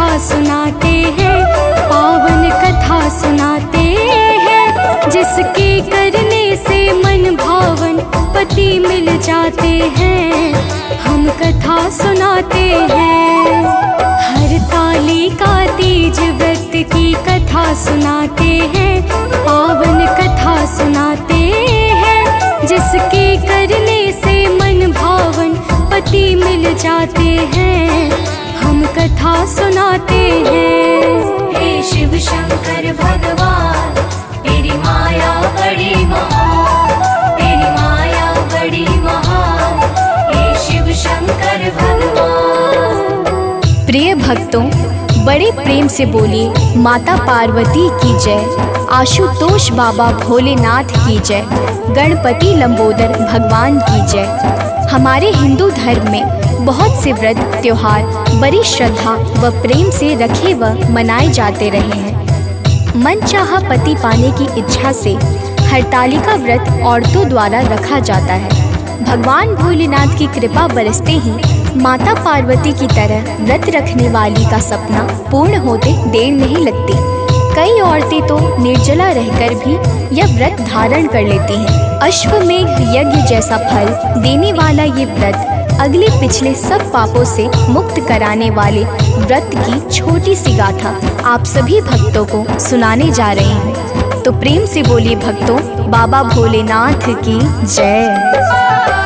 कथा सुनाते हैं, पावन कथा सुनाते हैं, जिसके करने से मन भावन पति मिल जाते हैं। हम कथा सुनाते हैं। हर ताली का तीज व्रत की कथा सुनाते हैं, पावन कथा सुनाते हैं, जिसके करने से मन भावन पति मिल जाते हैं। कथा सुनाते हैं। हे शिव शंकर भगवान तेरी माया बड़ी महान तेरी माया बड़ी महान हे शिव शंकर भगवान। प्रिय भक्तों बड़े प्रेम से बोलिए माता पार्वती की जय। आशुतोष बाबा भोलेनाथ की जय। गणपति लंबोदर भगवान की जय। हमारे हिंदू धर्म में बहुत से व्रत, त्योहार, बड़ी श्रद्धा व प्रेम से रखे व मनाए जाते रहे हैं। मन चाह पति पाने की इच्छा से हरतालिका व्रत औरतों द्वारा रखा जाता है। भगवान भोलेनाथ की कृपा बरसते ही माता पार्वती की तरह व्रत रखने वाली का सपना पूर्ण होते देर नहीं लगती। कई औरतें तो निर्जला रहकर भी यह व्रत धारण कर लेती हैं। अश्वमेघ यज्ञ जैसा फल देने वाला ये व्रत अगले पिछले सब पापों से मुक्त कराने वाले व्रत की छोटी सी गाथा आप सभी भक्तों को सुनाने जा रहे हैं। तो प्रेम से बोलिए भक्तों, बाबा भोलेनाथ की जय।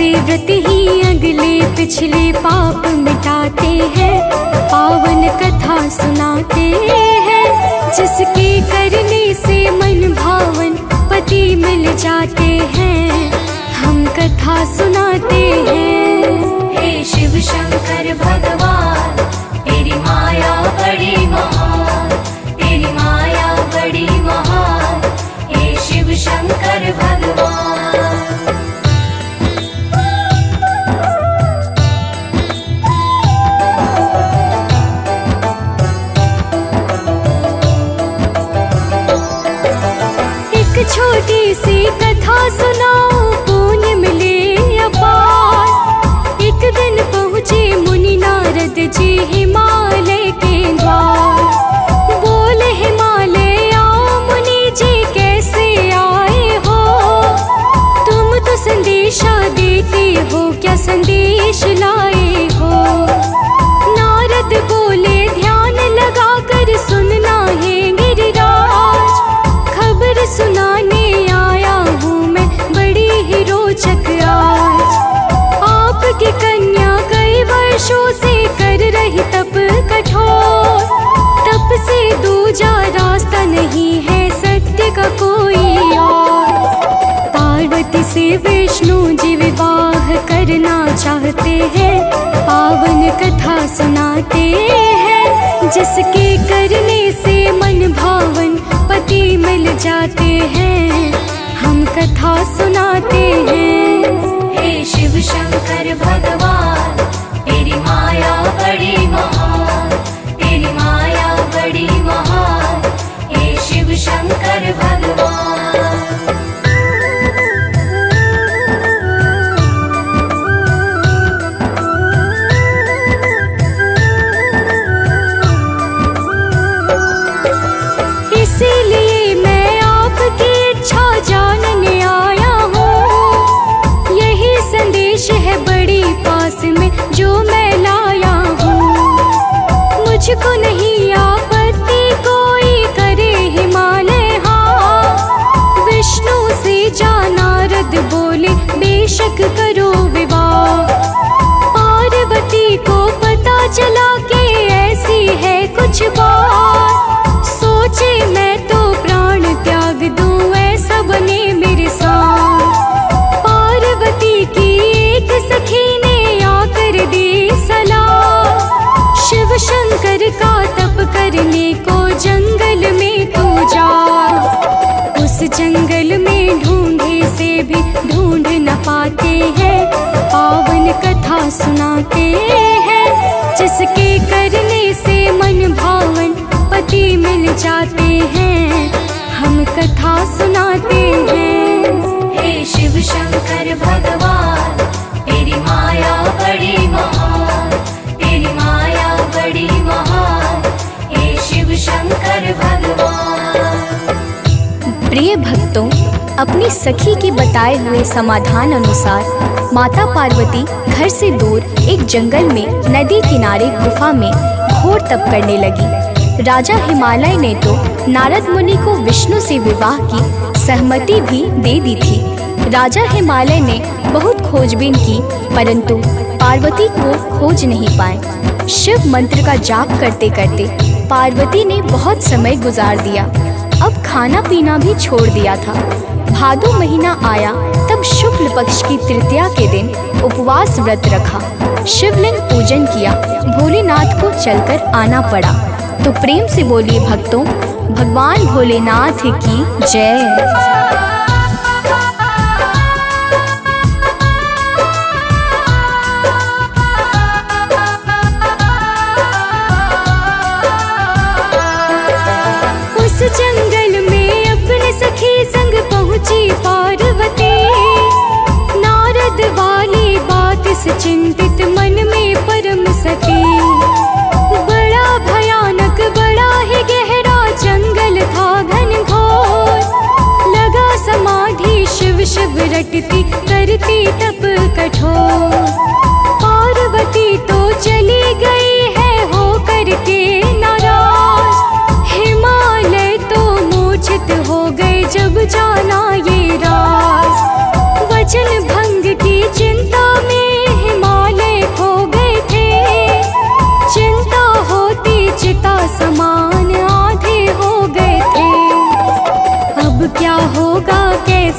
ऐसे व्रत ही अगले पिछले पाप मिटाते हैं। पावन कथा सुनाते हैं। जिसके करने से मन भावन पति मिल जाते हैं। हम कथा सुनाते हैं। हे शिव शंकर, भगवान संदेश लाए चाहते हैं, पावन कथा सुनाते हैं, जिसके करने से मन भावन पति मिल जाते हैं। हम कथा सुनाते हैं। हे शिव शंकर भगवान, तेरी माया बड़ी महान, तेरी माया बड़ी महान। हे शिव शंकर भगवान। सुनाते हैं जिसके करने से मन भावन पति मिल जाते हैं। हम कथा सुनाते हैं। हे शिव शंकर भगवान तेरी माया बड़ी महान तेरी माया बड़ी महान हे शिव शंकर भगवान। प्रिय भक्तों अपनी सखी के बताए हुए समाधान अनुसार माता पार्वती घर से दूर एक जंगल में नदी किनारे गुफा में घोर तप करने लगी। राजा हिमालय ने तो नारद मुनि को विष्णु से विवाह की सहमति भी दे दी थी। राजा हिमालय ने बहुत खोजबीन की, परंतु पार्वती को खोज नहीं पाए। शिव मंत्र का जाप करते करते पार्वती ने बहुत समय गुजार दिया। अब खाना पीना भी छोड़ दिया था। भादो महीना आया, तब शुक्ल पक्ष की तृतीया के दिन उपवास व्रत रखा। शिवलिंग पूजन किया, भोलेनाथ को चलकर आना पड़ा। तो प्रेम से बोलिए भक्तों, भगवान भोलेनाथ की जय।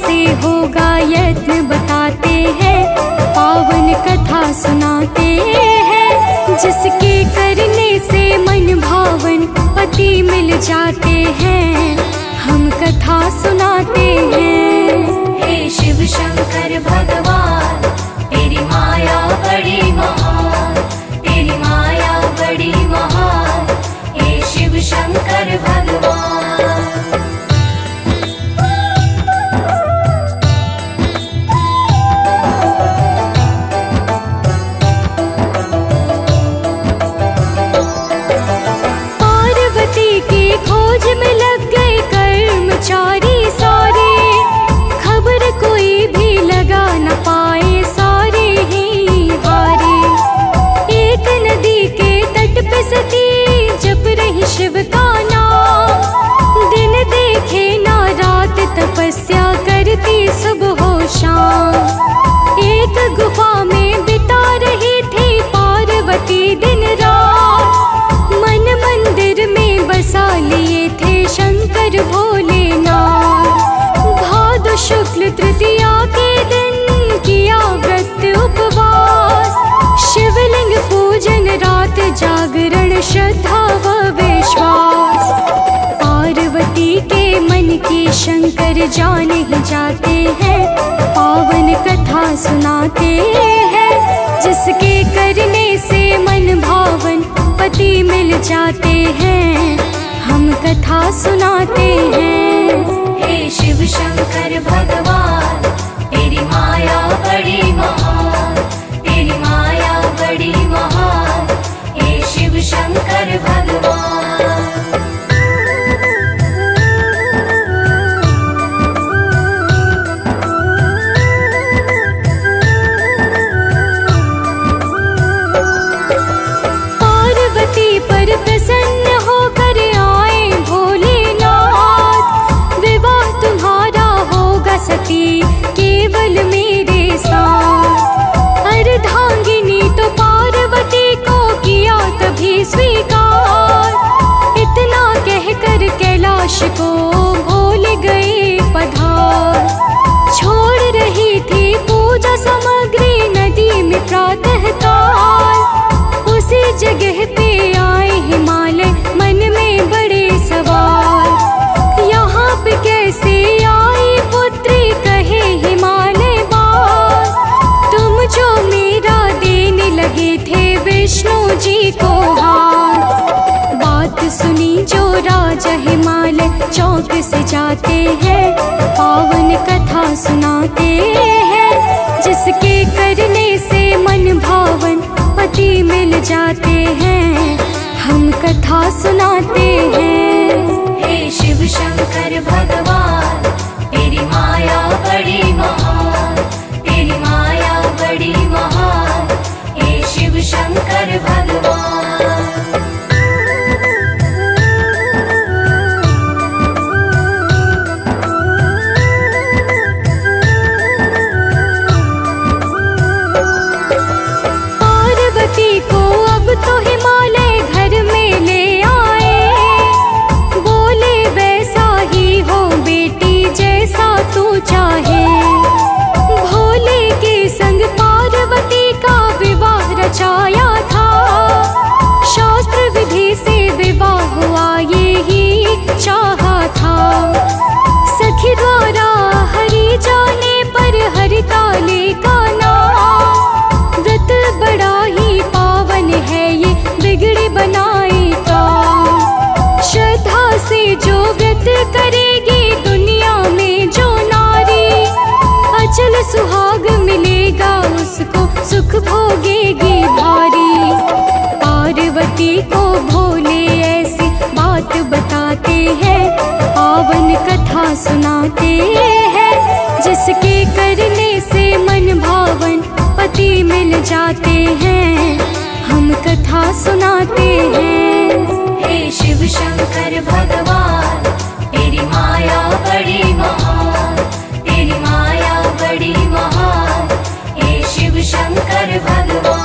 कैसे होगा यत्न बताते हैं, पावन कथा सुनाते हैं, जिसके करने से मन भावन पति मिल जाते हैं। हम कथा सुनाते हैं। हे शिव शंकर भगवान। शंकर जान ही जाते हैं, पावन कथा सुनाते हैं। जिसके करने से मन भावन पति मिल जाते हैं, हम कथा सुनाते हैं। हे शिव शंकर भगवान, तेरी माया बड़ी महान, तेरी माया बड़ी महान। हे शिव शंकर भगवान। आए हिमालय मन में बड़े सवाल। यहाँ पे कैसे आए पुत्री कहे हिमालय बास तुम जो मेरा देने लगे थे विष्णु जी को हाथ बात सुनी जो राजा हिमालय चौक से जाते हैं, पावन कथा सुनाते हैं। कथा सुनाते हैं। भोगेगी भारी। पार्वती को भोले ऐसी बात बताते हैं, पावन कथा सुनाते हैं, जिसके करने से मन भावन पति मिल जाते हैं। हम कथा सुनाते हैं। हे शिव शंकर भगवान। भगवान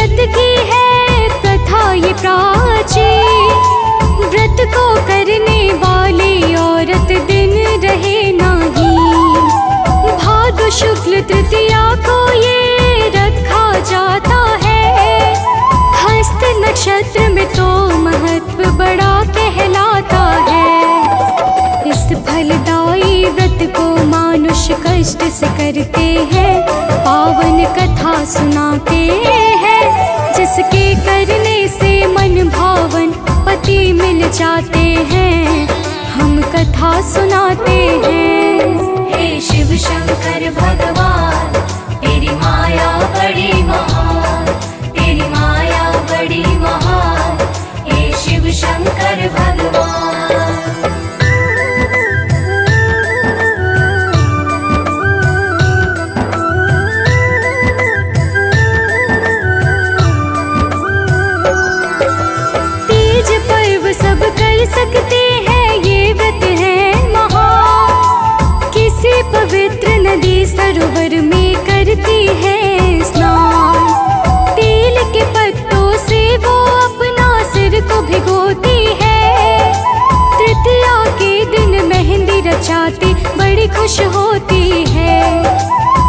व्रत की है प्रथा ये प्राचीन व्रत को करने वाली औरत दिन रहे नहीं। भादु शुक्ल तृतीया को ये रखा जाता है। हस्त नक्षत्र में तो महत्व बड़ा कहलाता है। इस फलदायी व्रत को मानुष कष्ट से करते हैं, पावन कथा सुनाते हैं। जाते हैं, हम कथा सुनाते हैं। हे शिव शंकर भगवान, तेरी माया बड़ी महान, तेरी माया बड़ी महान। हे शिव शंकर भगवान सरोवर में करती है स्नान। तेल के पत्तों से वो अपना सिर को भिगोती है। तृतीया के दिन मेहंदी रचाती, बड़ी खुश होती है।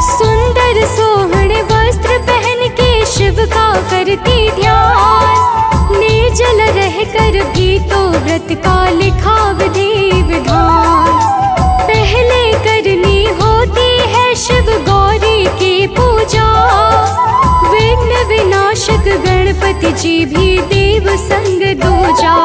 सुंदर सोहन वस्त्र पहन के शिव का करती ध्यान। निर्जल रह कर भी तो व्रत का लिखा विधि विधान गणपति जी भी देव संग दूजा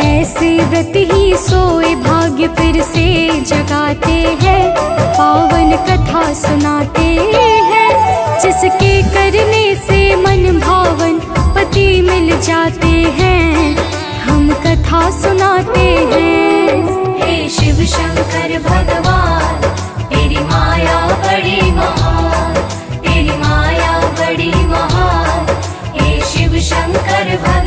ऐसे व्रत ही सोए भाग्य फिर से जगाते हैं, पावन कथा सुनाते हैं। शंकर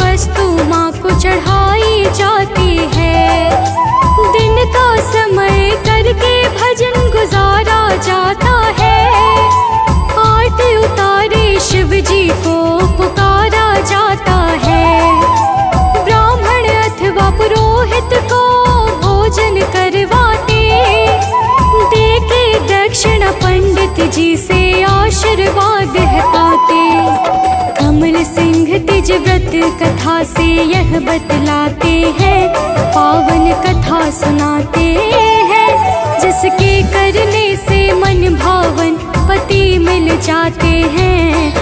वस्तु माँ को चढ़ा तिज कथा से यह बतलाते हैं पावन कथा सुनाते हैं जिसके करने से मन भावन पति मिल जाते हैं।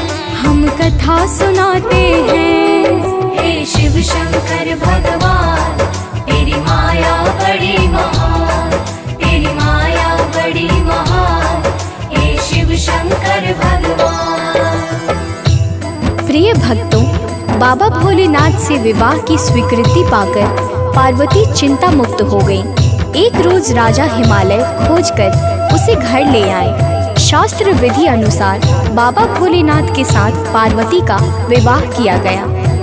हम कथा सुनाते हैं। हे शिव शंकर भगवान तेरी माया बड़ी महान तेरी माया बड़ी महान हे शिव शंकर भगवान। प्रिय भक्तों बाबा भोलेनाथ से विवाह की स्वीकृति पाकर पार्वती चिंता मुक्त हो गई। एक रोज राजा हिमालय खोजकर उसे घर ले आए। शास्त्र विधि अनुसार बाबा भोलेनाथ के साथ पार्वती का विवाह किया गया।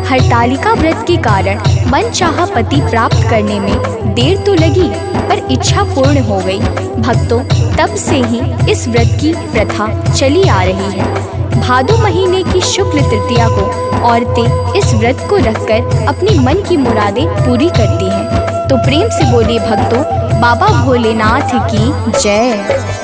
हरतालिका व्रत के कारण मन चाह पति प्राप्त करने में देर तो लगी, पर इच्छा पूर्ण हो गई। भक्तों, तब से ही इस व्रत की प्रथा चली आ रही है। भादो महीने की शुक्ल तृतीया को औरतें इस व्रत को रखकर अपने मन की मुरादें पूरी करती हैं। तो प्रेम से बोले भक्तों, बाबा भोलेनाथ की जय।